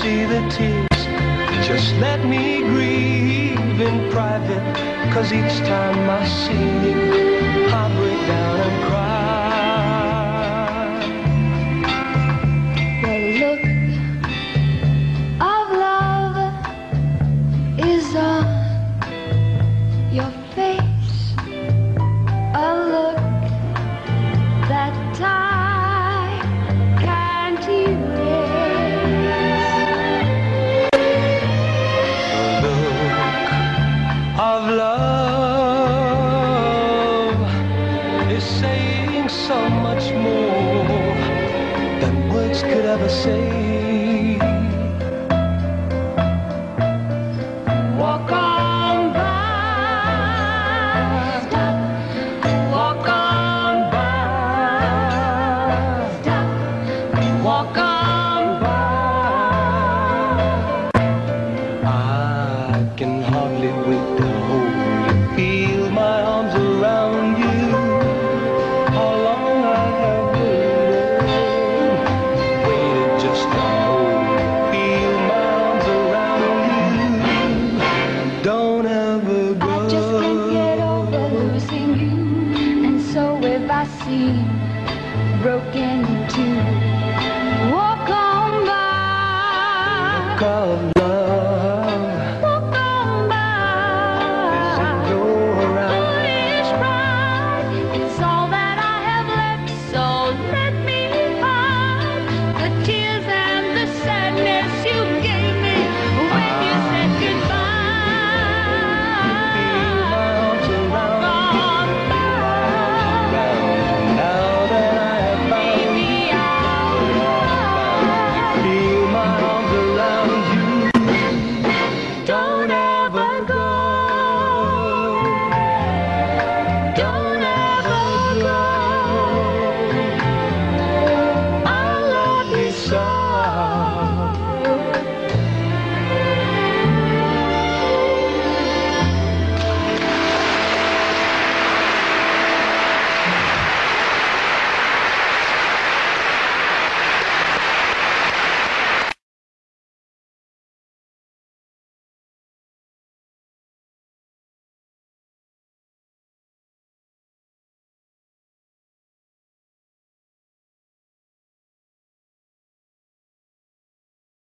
see the tears. Just let me grieve in private, cause each time I see you, I break. Saying so much more than words could ever say. Walk on by. Walk on by. Walk on by. I can hardly wait broken into